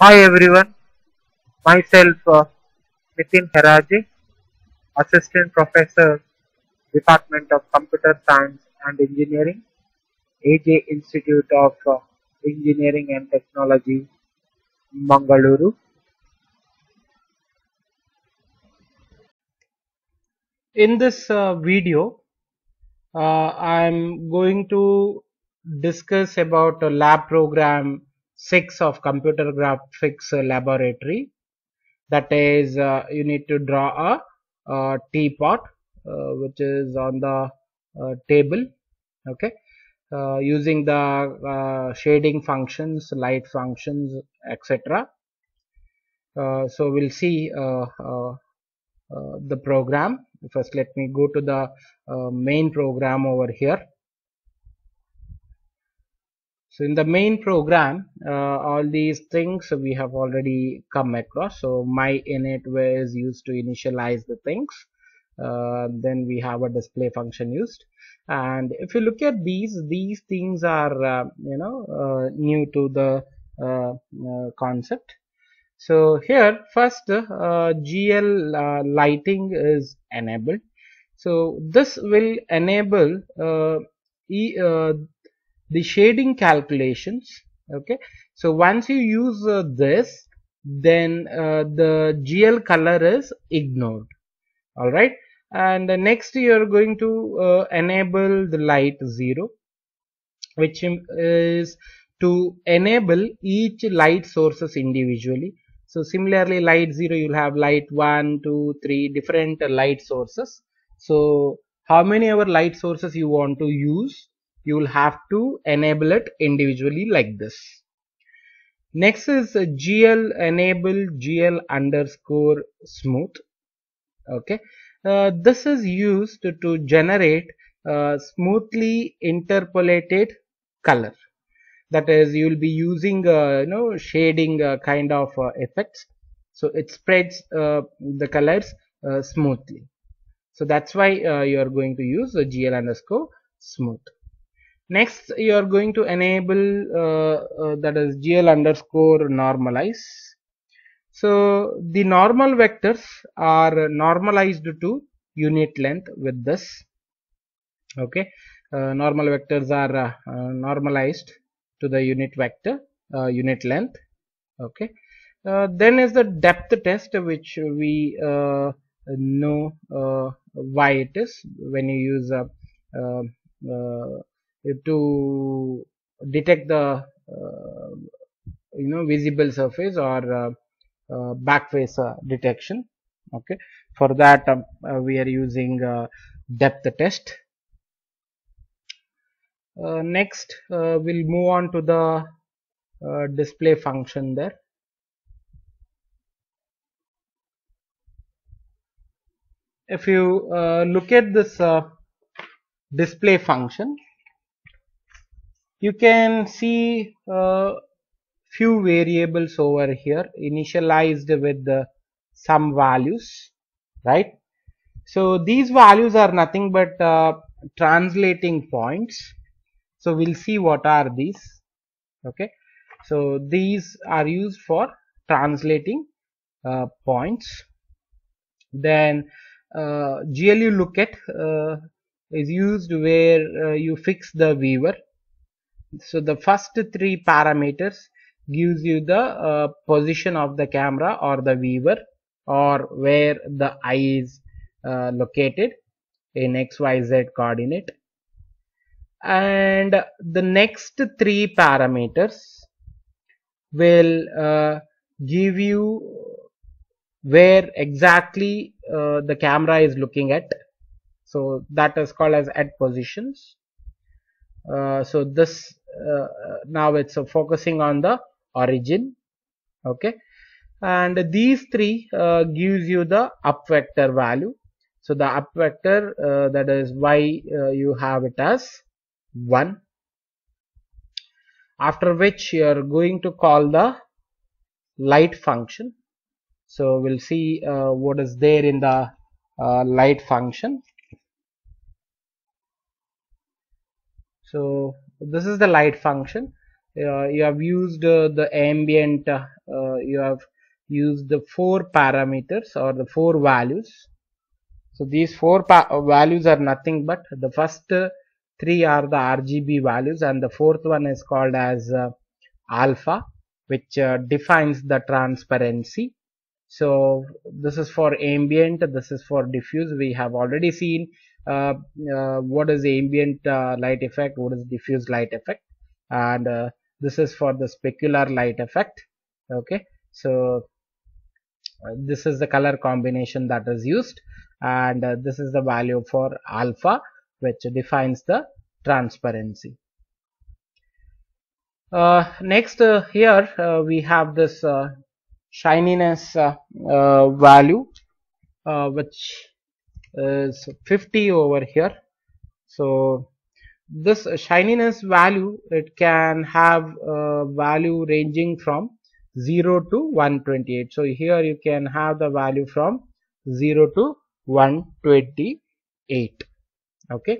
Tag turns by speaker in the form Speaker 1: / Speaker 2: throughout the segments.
Speaker 1: Hi everyone, myself uh, Nithin Heraje, Assistant Professor, Department of Computer Science and Engineering, AJ Institute of uh, Engineering and Technology, Mangaluru.
Speaker 2: In this uh, video, uh, I'm going to discuss about a lab program 6 of computer graphics laboratory. That is, uh, you need to draw a, teapot uh, which is on the uh, table, okay, uh, using the uh, shading functions, light functions, etc. Uh, so we'll see the program first let me go to the main program over here so in the main program uh, all these things we have already come across. So my init was used to initialize the things. Uh, then we have a display function used. And if you look at these these things are uh, you know new to the concept. So here first uh, GL uh, lighting is enabled. So this will enable uh, e, the shading calculations. Okay. So once you use uh, this, then uh, the GL color is ignored. All right. And next you are going to uh, enable the light zero, which is to enable each light sources individually so similarly light 0 you'll have light 1 2 3 different light sources so how many ever light sources you want to use you will have to enable it individually like this. Next is gl enable gl underscore smooth. Okay. Uh, this is used to generate uh, smoothly interpolated color. That is you will be using uh, you know shading uh, kind of uh, effects. So it spreads uh, the colors smoothly. So that's why you are going to use gl underscore smooth next you are going to enable that is gl underscore normalize. So the normal vectors are normalized to unit length with this. Okay. Normal vectors are normalized to the unit vector uh, unit length. Okay. Uh, then is the depth test which we uh, know uh, why it is when you use uh, uh, to detect the you know visible surface or back face detection. Okay. For that um, we are using depth test. Uh, next uh, we'll move on to the uh, display function there. If you look at this display function you can see uh, few variables over here initialized with the some values right? So these values are nothing but uh, translating points. So we'll see what are these okay? So these are used for translating uh, points. Then uh, GLU lookat uh, is used where uh, you fix the viewer so the first three parameters gives you the uh, position of the camera or the viewer or where the eye is uh, located in xyz coordinate. And the next three parameters will uh, give you where exactly uh, the camera is looking at. So that is called as at positions. Uh, so this now it's uh, focusing on the origin okay? And these three uh, gives you the up vector value. So the up vector that is why you have it as 1 after which you are going to call the light function. So we'll see uh, what is there in the uh, light function. So this is the light function. Uh, you have used uh, the ambient uh, uh, you have used the four parameters or the four values. So these four values are nothing but the first three are the RGB values and the fourth one is called as alpha which defines the transparency. So this is for ambient this is for diffuse. We have already seen uh, uh, what is the ambient uh, light effect? What is diffuse light effect? And uh, this is for the specular light effect. Okay. So uh, this is the color combination that is used. And uh, this is the value for alpha which defines the transparency. Next here we have this shininess uh, uh, value uh, which is 50 over here. So this shininess value it can have a value ranging from 0 to 128 so here you can have the value from 0 to 128 okay.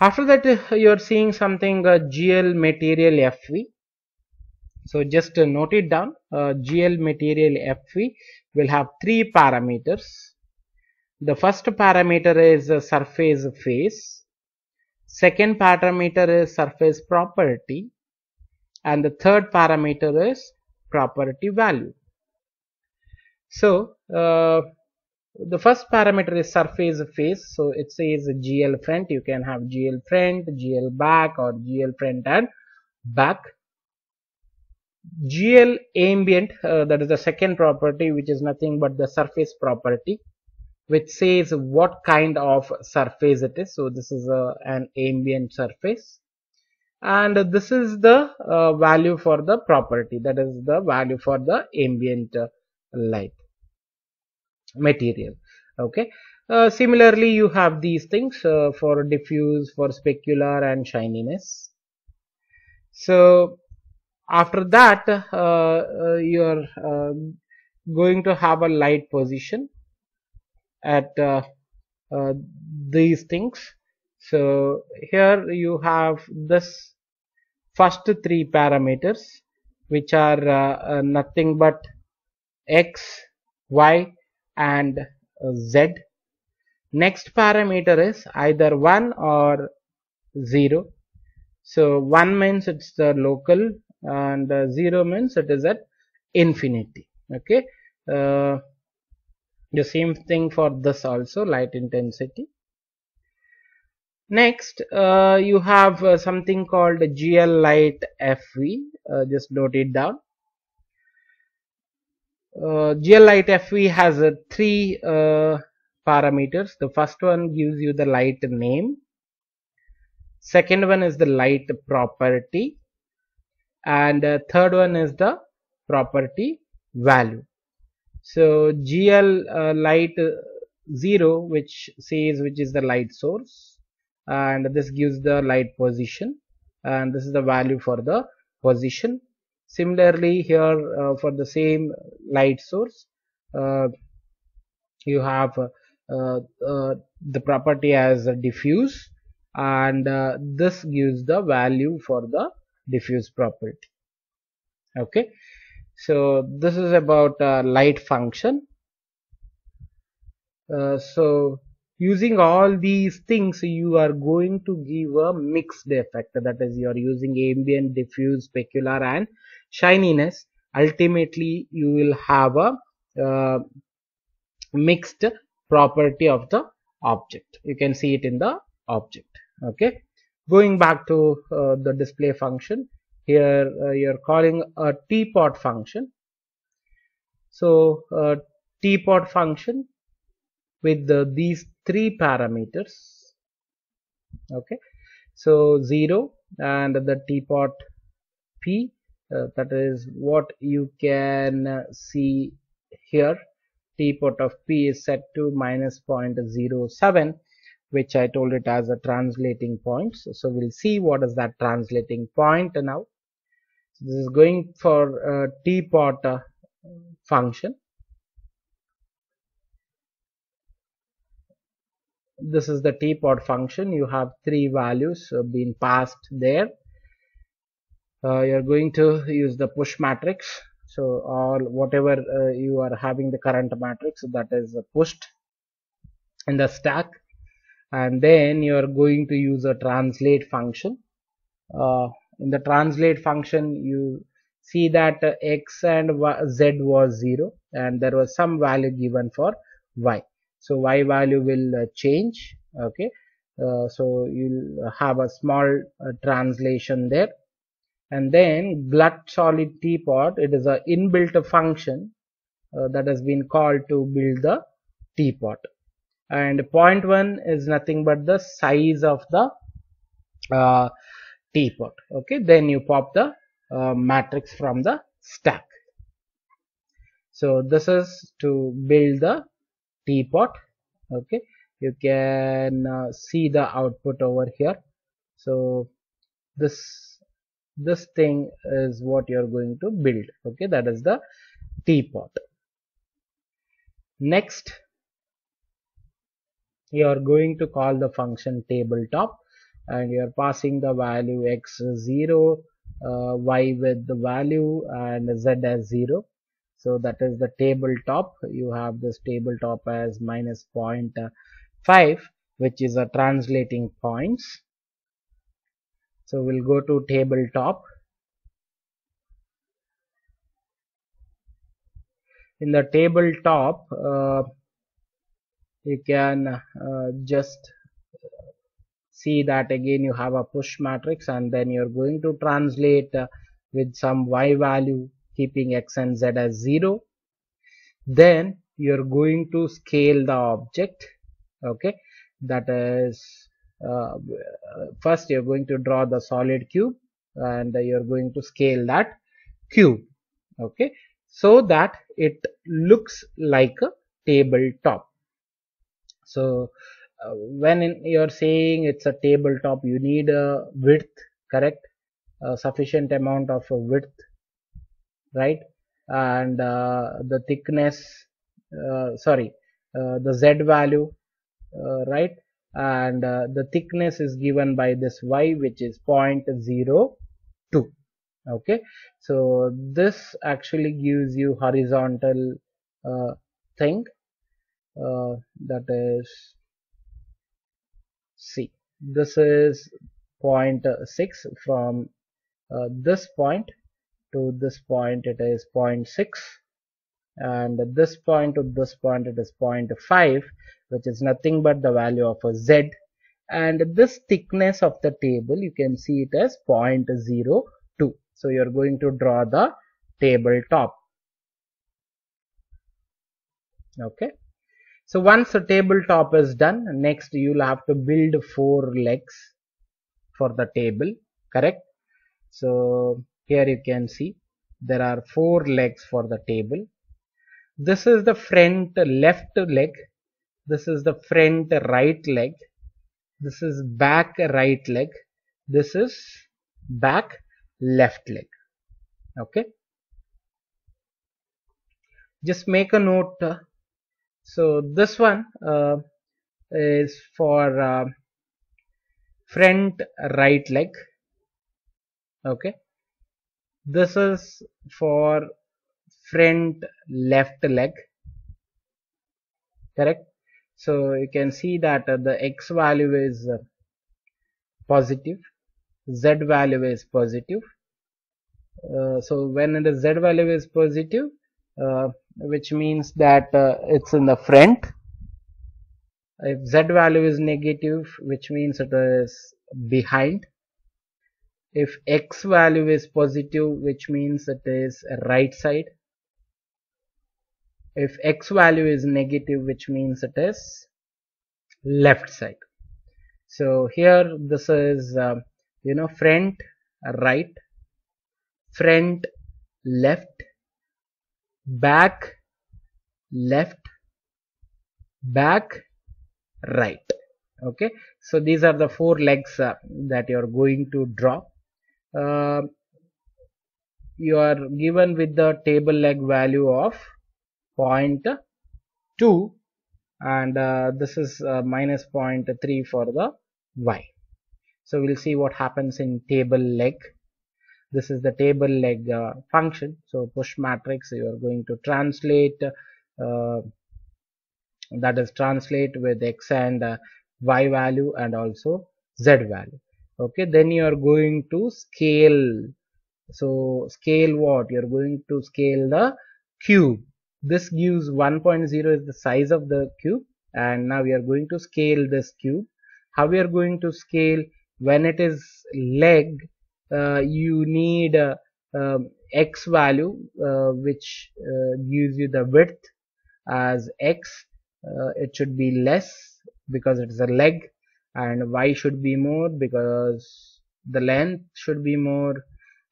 Speaker 2: After that you are seeing something uh, gl material fv so just uh, note it down. Uh, GL material FV will have three parameters. The first parameter is surface face. Second parameter is surface property. And the third parameter is property value. So uh, the first parameter is surface face. So it says GL front. You can have GL front, GL back or GL front and back GL ambient uh, that is the second property which is nothing but the surface property which says what kind of surface it is. So this is a, an ambient surface. And this is the uh, value for the property. That is the value for the ambient uh, light material. Okay. Uh, similarly you have these things uh, for diffuse for specular and shininess. So after that uh, uh, you are going to have a light position at these things. So here you have this first three parameters which are uh, nothing but x y and uh, z. Next parameter is either 1 or 0 so 1 means it's the local and uh, 0 means it is at infinity. Okay? Uh, the same thing for this also light intensity. Next uh, you have uh, something called gl light fv uh, just note it down. Uh, gl light fv has three parameters. The first one gives you the light name. Second one is the light property. And uh, third one is the property value so gl uh, light 0 which says which is the light source and this gives the light position and this is the value for the position. Similarly here uh, for the same light source uh, you have uh, uh, the property as diffuse and this gives the value for the diffuse property. Okay so this is about uh, light function. Uh, so using all these things you are going to give a mixed effect. That is you are using ambient diffuse specular and shininess. Ultimately you will have a uh, mixed property of the object. You can see it in the object. Okay? Going back to uh, the display function here uh, you're calling a teapot function so uh, teapot function with the, these three parameters okay so 0 and the teapot p uh, that is what you can uh, see here teapot of p is set to minus 0.07 which I told it as a translating point. So, so we'll see what is that translating point now. So this is going for a teapot uh, function. This is the teapot function. You have three values uh, being passed there. uh, you're going to use the push matrix so all whatever uh, you are having the current matrix that is pushed in the stack and then you are going to use a translate function uh, in the translate function you see that uh, x and z was 0 and there was some value given for y. So y value will uh, change okay? Uh, so you'll have a small uh, translation there. And then glut solid teapot it is a inbuilt function uh, that has been called to build the teapot and point one is nothing but the size of the uh, teapot. Okay then you pop the uh, matrix from the stack. So this is to build the teapot. Okay you can uh, see the output over here. So this this thing is what you're going to build. Okay that is the teapot. Next you are going to call the function tabletop and you are passing the value x0 uh, y with the value and z as 0 so that is the tabletop you have this tabletop as minus 0.5 which is a translating points. So we'll go to tabletop in the tabletop uh, you can uh, just see that again you have a push matrix and then you're going to translate uh, with some y value keeping x and z as 0 then you're going to scale the object okay? That is uh, first you're going to draw the solid cube and you're going to scale that cube okay? So that it looks like a tabletop. So when in, you're saying it's a tabletop you need a width correct? A sufficient amount of width right? And uh, the thickness uh, sorry uh, the z value uh, right? And uh, the thickness is given by this y which is 0.02 okay? So this actually gives you horizontal thing that is C. This is point 0.6 from uh, this point to this point it is 0.6 and this point to this point it is 0.5 which is nothing but the value of a z. And this thickness of the table you can see it as 0.02 so you're going to draw the tabletop okay so once the tabletop is done, next you'll have to build four legs for the table, correct? So here you can see there are four legs for the table. This is the front left leg. This is the front right leg. This is back right leg. This is back left leg. Okay. Just make a note uh, so this one uh, is for uh, front right leg. Okay. This is for front left leg. Correct? So you can see that uh, the x value is uh, positive. Z value is positive. Uh, so when the z value is positive uh, which means that uh, it's in the front. If z value is negative which means it is behind. If x value is positive which means it is right side. If x value is negative which means it is left side. So here this is uh, you know front right front left back left back right. Okay? So these are the four legs uh, that you are going to draw. Uh, you are given with the table leg value of 0.2 and uh, this is uh, minus 0.3 for the y. So we'll see what happens in table leg this is the table leg uh, function. So push matrix you are going to translate uh, that is translate with x and uh, y value and also z value. Okay then you are going to scale. So scale what? You are going to scale the cube. This gives 1.0 is the size of the cube and now we are going to scale this cube. How we are going to scale? When it is leg you need uh, um, x value uh, which uh, gives you the width as x. Uh, it should be less because it is a leg. And y should be more because the length should be more.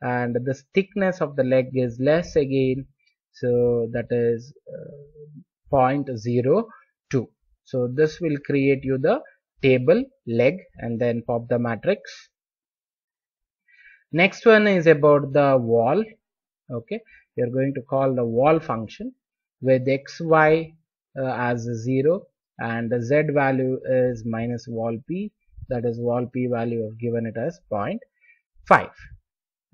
Speaker 2: And the thickness of the leg is less again. So that is uh, 0.02 so this will create you the table leg and then pop the matrix next one is about the wall. Okay. We are going to call the wall function with xy uh, as 0 and the z value is minus wall p. That is wall p value of given it as 0.5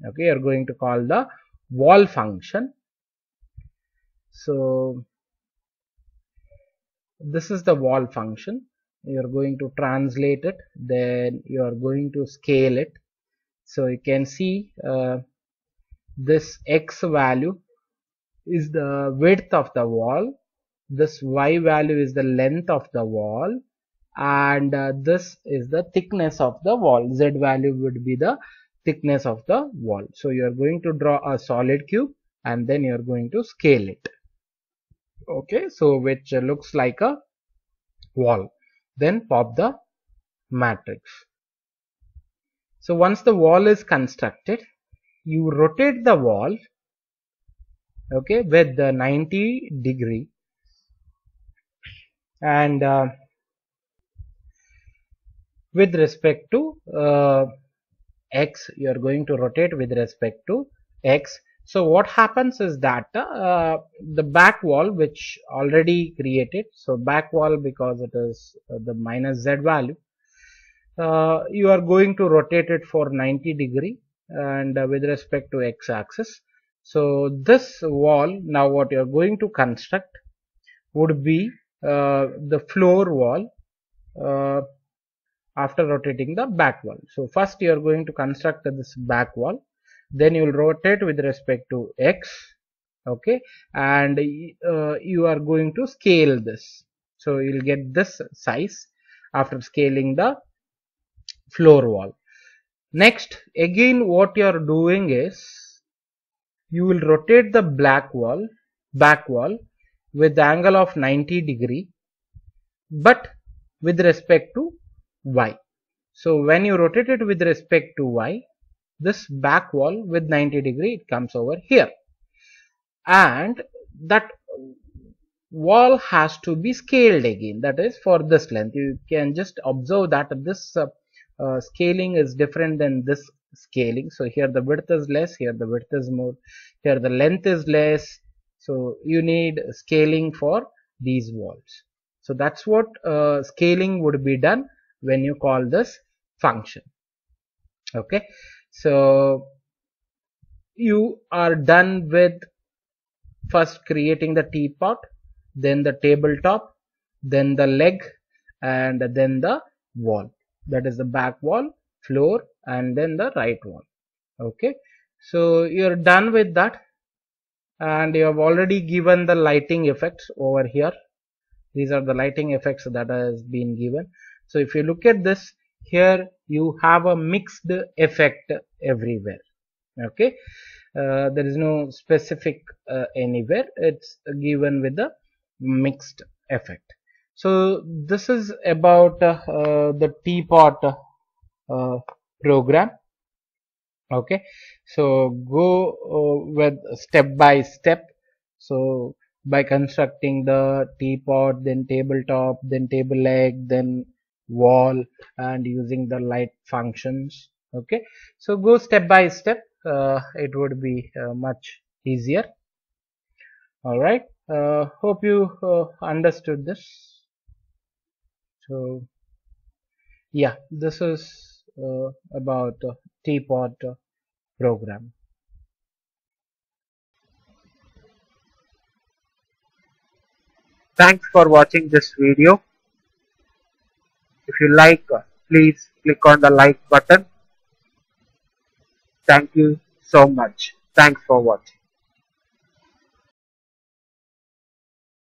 Speaker 2: okay. You're going to call the wall function. So this is the wall function. You're going to translate it. Then you are going to scale it so you can see uh, this x value is the width of the wall this y value is the length of the wall and uh, this is the thickness of the wall. Z value would be the thickness of the wall. So you are going to draw a solid cube and then you are going to scale it. Okay so which looks like a wall. Then pop the matrix so once the wall is constructed you rotate the wall okay with the 90 degree. And uh, with respect to uh, x you are going to rotate with respect to x. So what happens is that uh, the back wall which already created so back wall because it is uh, the minus z value uh, you are going to rotate it for 90 degree and uh, with respect to x axis. So this wall now what you are going to construct would be uh, the floor wall uh, after rotating the back wall. So first you are going to construct this back wall. Then you will rotate with respect to x okay? And uh, you are going to scale this. So you will get this size after scaling the floor wall. Next again what you are doing is you will rotate the black wall back wall with the angle of 90 degree but with respect to y. So when you rotate it with respect to y this back wall with 90 degree it comes over here. And that wall has to be scaled again. That is for this length. You can just observe that this uh, uh, scaling is different than this scaling. So here the width is less here the width is more here the length is less. So you need scaling for these walls. So that's what uh, scaling would be done when you call this function. Okay? So you are done with first creating the teapot then the tabletop then the leg and then the wall that is the back wall floor and then the right wall. Okay. So you're done with that. And you have already given the lighting effects over here. These are the lighting effects that has been given. So if you look at this here you have a mixed effect everywhere. Okay. Uh, there is no specific uh, anywhere. It's given with the mixed effect so this is about uh, the teapot uh, program. Okay. So go uh, with step by step. So by constructing the teapot then tabletop then table leg then wall and using the light functions. Okay. So go step by step. Uh, it would be uh, much easier. All right. Uh, hope you understood this so yeah this is uh, about teapot program.
Speaker 1: Thanks for watching this video. If you like, please click on the like button. Thank you so much. Thanks for watching.